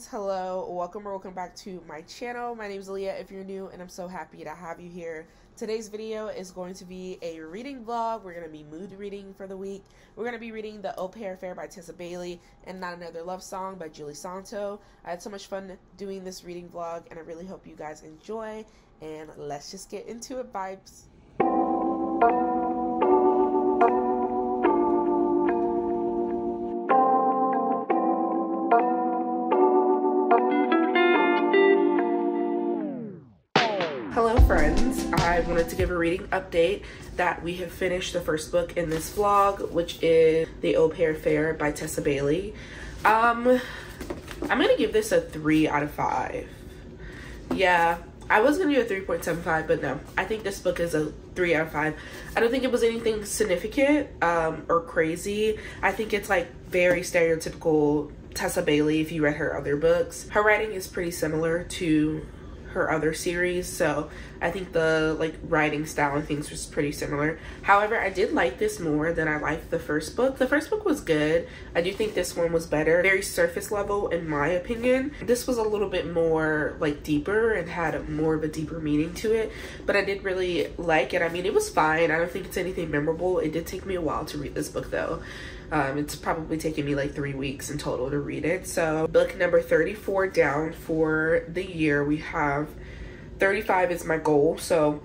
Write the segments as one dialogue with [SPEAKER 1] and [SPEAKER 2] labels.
[SPEAKER 1] friends, hello, welcome or welcome back to my channel. My name is Aaliyah if you're new and I'm so happy to have you here. Today's video is going to be a reading vlog. We're going to be mood reading for the week. We're going to be reading The Au Pair Affair by Tessa Bailey and Not Another Love Song by Julie Soto. I had so much fun doing this reading vlog and I really hope you guys enjoy and let's just get into it vibes. Give a reading update that we have finished the first book in this vlog, which is The Au Pair Affair by Tessa Bailey. Um, I'm gonna give this a 3 out of 5. Yeah, I was gonna do a 3.75, but no, I think this book is a 3 out of 5. I don't think it was anything significant um, or crazy. I think it's like very stereotypical Tessa Bailey if you read her other books. Her writing is pretty similar to her other series so I think the like writing style and things was pretty similar. However I did like this more than I liked the first book. The first book was good. I do think this one was better. Very surface level in my opinion. This was a little bit more like deeper and had more of a deeper meaning to it but I did really like it. I mean it was fine. I don't think it's anything memorable. It did take me a while to read this book though um, it's probably taken me like three weeks in total to read it. So book number 34 down for the year. We have 35 is my goal. So,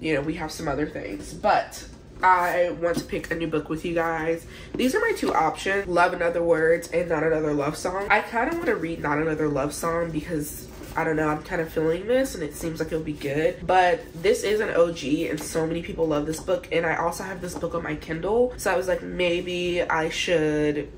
[SPEAKER 1] you know, we have some other things. But I want to pick a new book with you guys. These are my two options, Love in Other Words and Not Another Love Song. I kind of want to read Not Another Love Song because I don't know, I'm kind of feeling this and it seems like it'll be good. But this is an OG and so many people love this book. And I also have this book on my Kindle. So I was like, maybe I should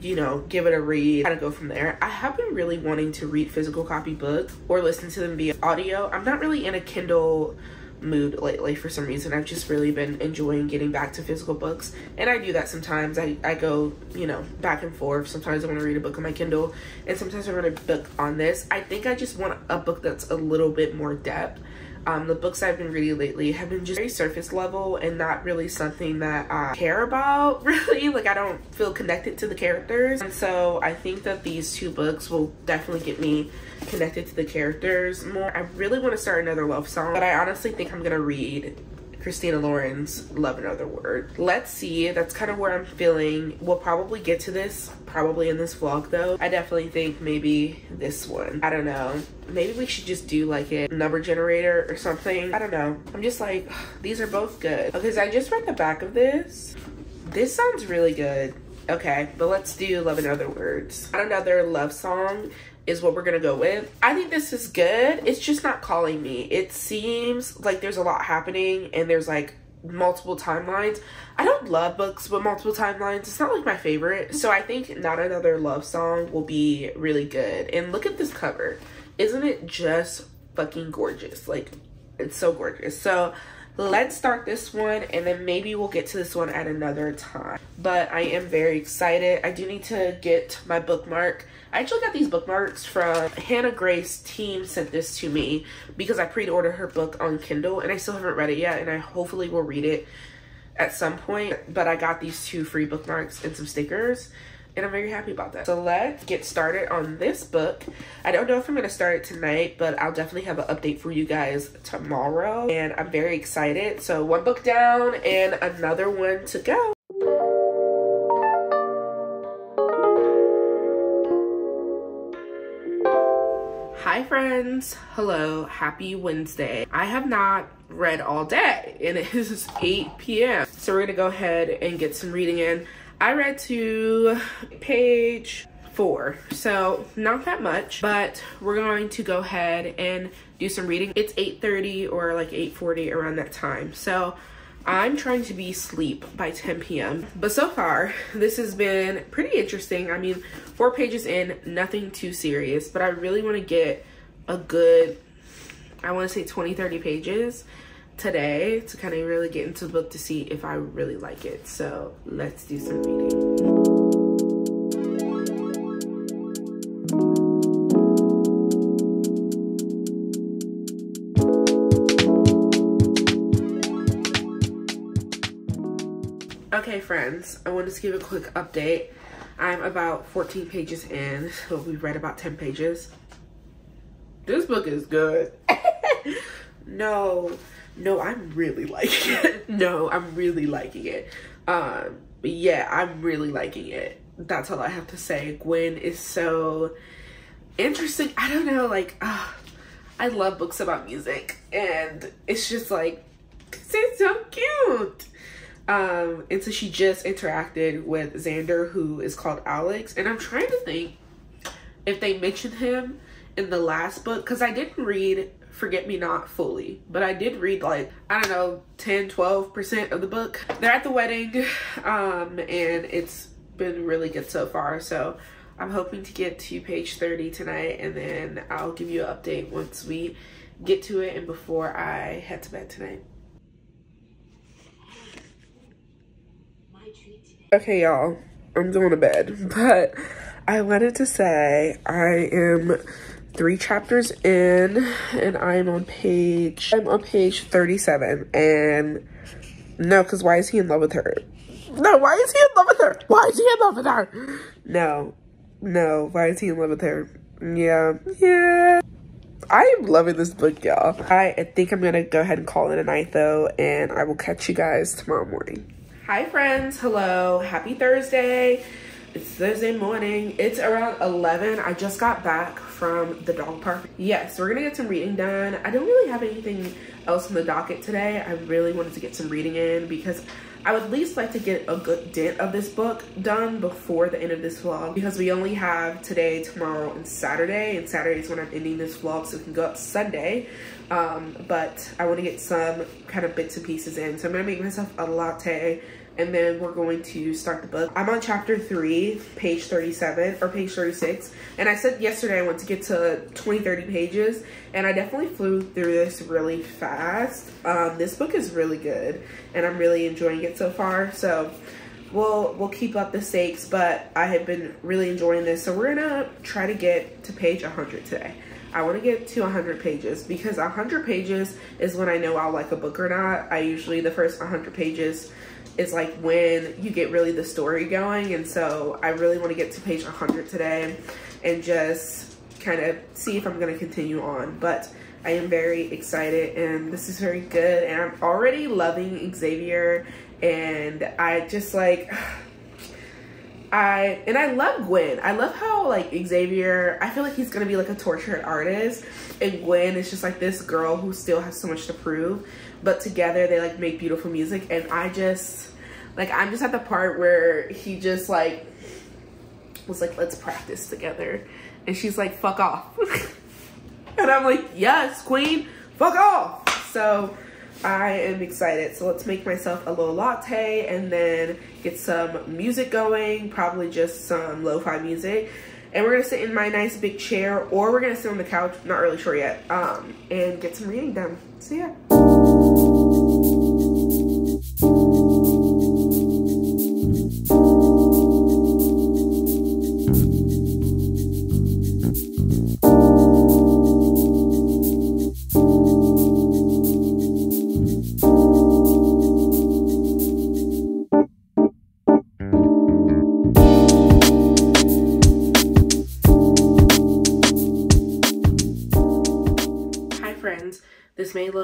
[SPEAKER 1] you know, give it a read, kind of go from there. I have been really wanting to read physical copy books or listen to them via audio. I'm not really in a Kindle mood lately for some reason. I've just really been enjoying getting back to physical books. And I do that sometimes. I, I go, you know, back and forth. Sometimes I want to read a book on my Kindle and sometimes I want a book on this. I think I just want a book that's a little bit more depth. Um, the books I've been reading lately have been just very surface level and not really something that I care about really. Like I don't feel connected to the characters. And so I think that these two books will definitely get me connected to the characters more. I really want to start another love song but I honestly think I'm gonna read Christina Lauren's Love in Other Words. Let's see, that's kind of where I'm feeling. We'll probably get to this, probably in this vlog though. I definitely think maybe this one. I don't know. Maybe we should just do like a number generator or something. I don't know. I'm just like, these are both good. Because I just read the back of this. This sounds really good. Okay, but let's do Love in Other Words. Another love song is what we're gonna go with. I think this is good. It's just not calling me. It seems like there's a lot happening and there's like multiple timelines. I don't love books with multiple timelines. It's not like my favorite. So I think Not Another Love Song will be really good. And look at this cover. Isn't it just fucking gorgeous? Like, it's so gorgeous. So let's start this one and then maybe we'll get to this one at another time but i am very excited i do need to get my bookmark i actually got these bookmarks from hannah grace team sent this to me because i pre-ordered her book on kindle and i still haven't read it yet and i hopefully will read it at some point but i got these two free bookmarks and some stickers and I'm very happy about that. So let's get started on this book. I don't know if I'm going to start it tonight, but I'll definitely have an update for you guys tomorrow. And I'm very excited. So one book down and another one to go. Friends, hello, happy Wednesday. I have not read all day and it is 8 p.m. So we're gonna go ahead and get some reading in. I read to page four, so not that much, but we're going to go ahead and do some reading. It's 8.30 or like 8.40 around that time. So I'm trying to be asleep by 10 p.m. But so far, this has been pretty interesting. I mean, four pages in, nothing too serious, but I really want to get a good, I want to say 20, 30 pages today to kind of really get into the book to see if I really like it. So let's do some reading. Okay friends, I wanted to give a quick update. I'm about 14 pages in, so we read about 10 pages. This book is good. no, no, I'm really liking it. no, I'm really liking it. Um, yeah, I'm really liking it. That's all I have to say. Gwen is so interesting. I don't know, like, uh, I love books about music, and it's just like, it's so cute. Um, and so she just interacted with Xander, who is called Alex, and I'm trying to think if they mentioned him in the last book because I didn't read Forget Me Not fully, but I did read like, I don't know, 10, 12% of the book. They're at the wedding, um, and it's been really good so far. So I'm hoping to get to page 30 tonight, and then I'll give you an update once we get to it and before I head to bed tonight. Okay, y'all, I'm going to bed, but I wanted to say I am three chapters in and I'm on page, I'm on page 37 and no, because why is he in love with her? No, why is he in love with her? Why is he in love with her? No, no, why is he in love with her? Yeah, yeah. I am loving this book, y'all. I think I'm gonna go ahead and call it a night though, and I will catch you guys tomorrow morning. Hi friends, hello, happy Thursday. It's Thursday morning. It's around 11. I just got back from the dog park. Yes, we're gonna get some reading done. I don't really have anything else in the docket today. I really wanted to get some reading in because I would at least like to get a good dent of this book done before the end of this vlog because we only have today, tomorrow, and Saturday. And Saturday is when I'm ending this vlog so it can go up Sunday. Um, but I want to get some kind of bits and pieces in. So I'm to make myself a latte and then we're going to start the book. I'm on chapter 3, page 37, or page 36, and I said yesterday I want to get to 20, 30 pages, and I definitely flew through this really fast. Um, this book is really good, and I'm really enjoying it so far, so we'll, we'll keep up the stakes, but I have been really enjoying this, so we're gonna try to get to page 100 today. I want to get to 100 pages because 100 pages is when I know I'll like a book or not. I usually, the first 100 pages is like when you get really the story going. And so I really want to get to page 100 today and just kind of see if I'm going to continue on. But I am very excited and this is very good. And I'm already loving Xavier and I just like... I and I love Gwen. I love how like Xavier, I feel like he's gonna be like a tortured artist. And Gwen is just like this girl who still has so much to prove. But together they like make beautiful music. And I just like I'm just at the part where he just like was like let's practice together. And she's like fuck off. And I'm like yes queen fuck off. So I am excited. So let's make myself a little latte and then get some music going probably just some lo-fi music. And we're gonna sit in my nice big chair or we're gonna sit on the couch not really sure yet um and get some reading done. So yeah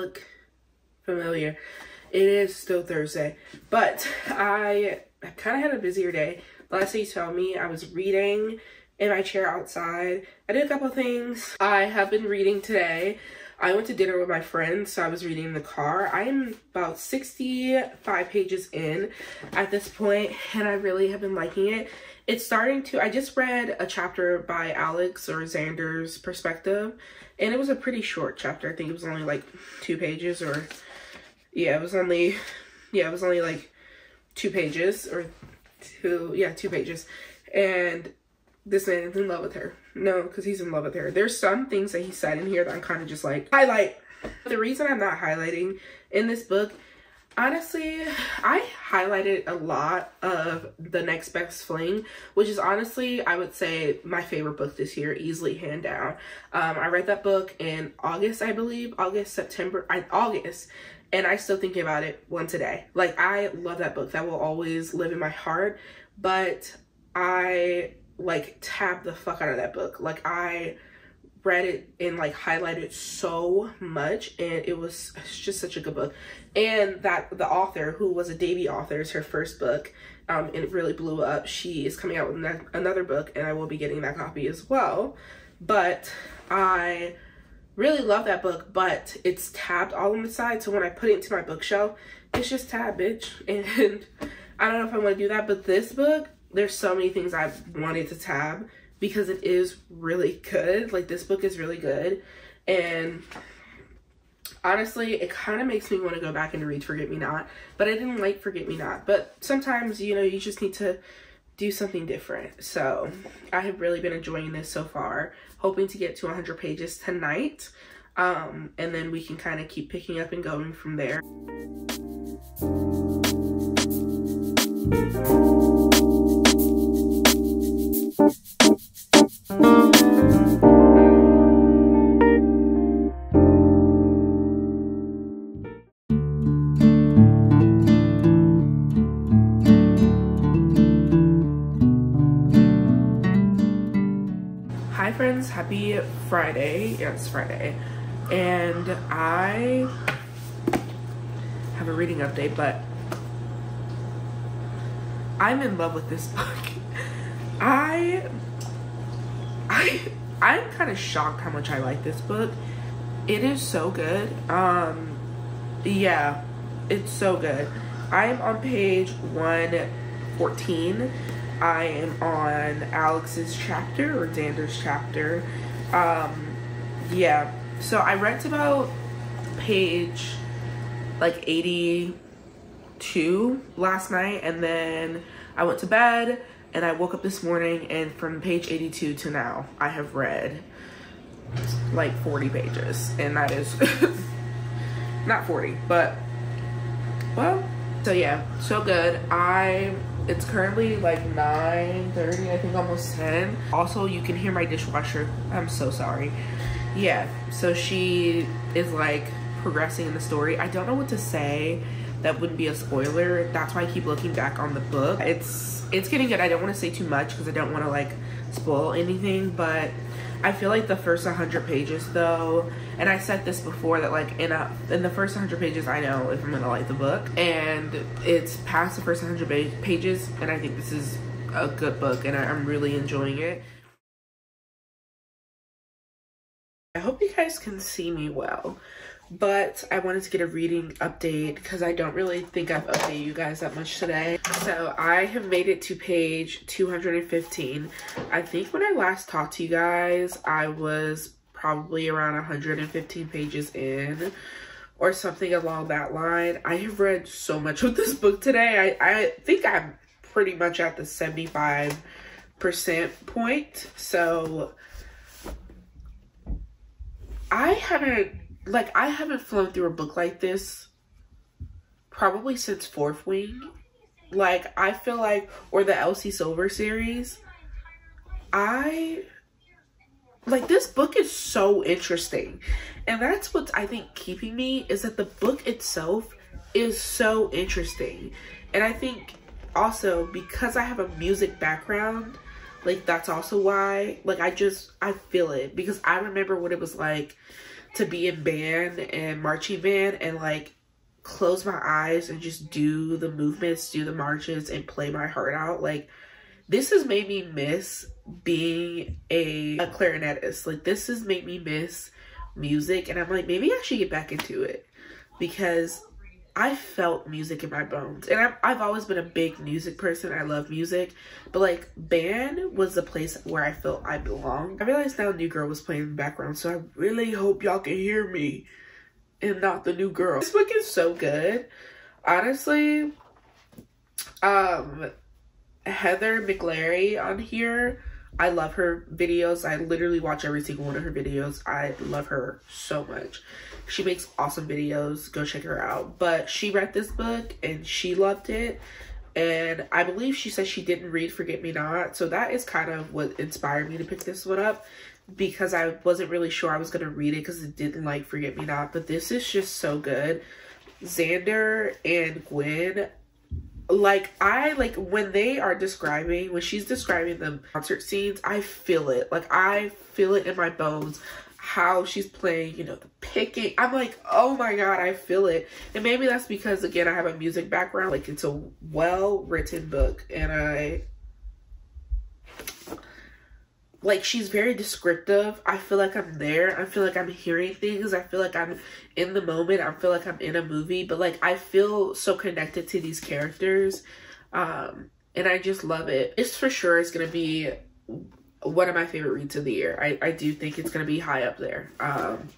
[SPEAKER 1] look familiar. It is still Thursday, but I kind of had a busier day. Last you saw me, I was reading in my chair outside. I did a couple things. I have been reading today. I went to dinner with my friends, so I was reading in the car. I am about 65 pages in at this point, and I really have been liking it. It's starting to, I just read a chapter by Alex or Xander's perspective, and it was a pretty short chapter. I think it was only like two pages or yeah, it was only yeah, it was only like two pages or two yeah, two pages. And this man is in love with her. No, because he's in love with her. There's some things that he said in here that I'm kind of just like highlight. The reason I'm not highlighting in this book honestly i highlighted a lot of the next best fling which is honestly i would say my favorite book this year easily hand down um, i read that book in august i believe august september I, august and i still thinking about it once a day like i love that book that will always live in my heart but I like tabbed the fuck out of that book. Like I read it and like highlighted so much and it was just such a good book. And that the author who was a debut author is her first book um and it really blew up. She is coming out with another book and i will be getting that copy as well. But i really love that book but it's tabbed all on the side so when i put it into my bookshelf it's just tabbed bitch. And i don't know if i want to do that but this book there's so many things I've wanted to tab because it is really good. Like this book is really good. And honestly, it kind of makes me want to go back and read Forget Me Not. But I didn't like Forget Me Not. But sometimes, you know, you just need to do something different. So I have really been enjoying this so far. Hoping to get to 100 pages tonight. Um, and then we can kind of keep picking up and going from there. Friday. Yeah, it's Friday. And I have a reading update, but I'm in love with this book. I I I'm kind of shocked how much I like this book. It is so good. Um yeah, it's so good. I'm on page 114 I am on Alex's chapter or Xander's chapter. Um, yeah, so I read about page like 82 last night and then I went to bed and I woke up this morning and from page 82 to now I have read like 40 pages and that is not 40 but well so yeah so good. I it's currently like 9.30, I think almost 10. Also, you can hear my dishwasher. I'm so sorry. Yeah, so she is like progressing in the story. I don't know what to say that wouldn't be a spoiler. That's why I keep looking back on the book. It's it's getting good. I don't want to say too much because I don't want to like spoil anything, but I feel like the first 100 pages though, and I said this before that like in a in the first 100 pages I know if I'm gonna like the book, and it's past the first 100 pages, and I think this is a good book, and I'm really enjoying it. I hope you guys can see me well but I wanted to get a reading update because I don't really think I've updated you guys that much today. So I have made it to page 215. I think when I last talked to you guys, I was probably around 115 pages in or something along that line. I have read so much with this book today. I, I think I'm pretty much at the 75% point. So I haven't like I haven't flown through a book like this probably since Fourth Wing. Like I feel like or the Elsie Silver series. I like this book is so interesting. And that's what's I think keeping me is that the book itself is so interesting. And I think also because I have a music background, like that's also why like I just I feel it because I remember what it was like to be in band and marching band and like close my eyes and just do the movements, do the marches and play my heart out. Like this has made me miss being a, a clarinetist. Like this has made me miss music and I'm like maybe I should get back into it because I felt music in my bones. And I've, I've always been a big music person. I love music. But like band was the place where I felt I belonged. I realized now New Girl was playing in the background. So I really hope y'all can hear me and not the new girl. This book is so good. Honestly, um, Heather McLary on here, I love her videos. I literally watch every single one of her videos. I love her so much. She makes awesome videos. Go check her out. But she read this book and she loved it. And I believe she said she didn't read Forget Me Not. So that is kind of what inspired me to pick this one up. Because I wasn't really sure I was going to read it because it didn't like Forget Me Not. But this is just so good. Xander and Gwen like I like when they are describing when she's describing the concert scenes, I feel it. Like I feel it in my bones how she's playing, you know, the picking. I'm like, oh my god, I feel it. And maybe that's because again I have a music background. Like it's a well written book and I like she's very descriptive. I feel like I'm there. I feel like I'm hearing things. I feel like I'm in the moment. I feel like I'm in a movie, but like I feel so connected to these characters. Um and I just love it. It's for sure it's going to be one of my favorite reads of the year. I I do think it's going to be high up there. Um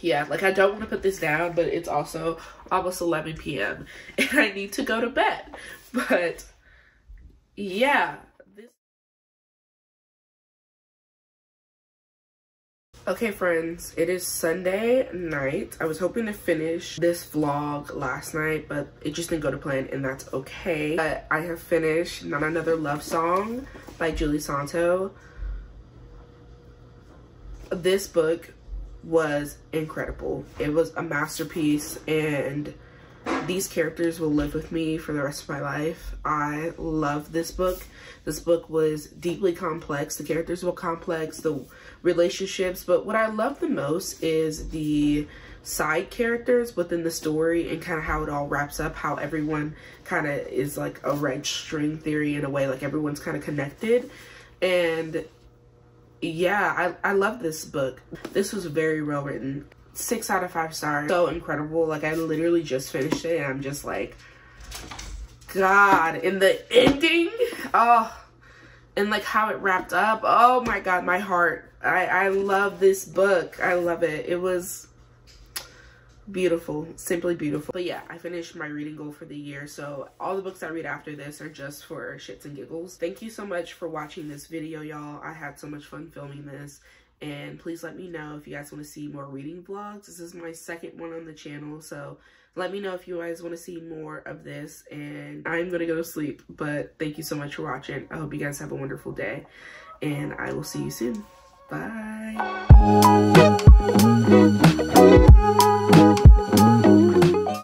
[SPEAKER 1] yeah, like I don't want to put this down, but it's also almost 11 p.m. and I need to go to bed. But yeah, Okay friends, it is Sunday night. I was hoping to finish this vlog last night, but it just didn't go to plan and that's okay. But I have finished Not Another Love Song by Julie Soto. This book was incredible. It was a masterpiece and these characters will live with me for the rest of my life. I love this book. This book was deeply complex. The characters were complex. The relationships. But what I love the most is the side characters within the story and kind of how it all wraps up, how everyone kind of is like a red string theory in a way, like everyone's kind of connected. And yeah, I, I love this book. This was very well written. Six out of five stars. So incredible. Like I literally just finished it and I'm just like, God, in the ending, oh, and like how it wrapped up. Oh my God, my heart I, I love this book. I love it. It was beautiful, simply beautiful. But yeah, I finished my reading goal for the year. So all the books I read after this are just for shits and giggles. Thank you so much for watching this video, y'all. I had so much fun filming this. And please let me know if you guys want to see more reading vlogs. This is my second one on the channel. So let me know if you guys want to see more of this. And I'm going to go to sleep. But thank you so much for watching. I hope you guys have a wonderful day. And I will see you soon. Bye.